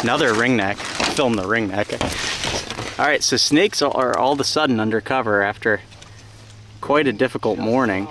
Another ringneck. neck. film the ringneck. All right, so snakes are all of a sudden undercover after quite a difficult morning.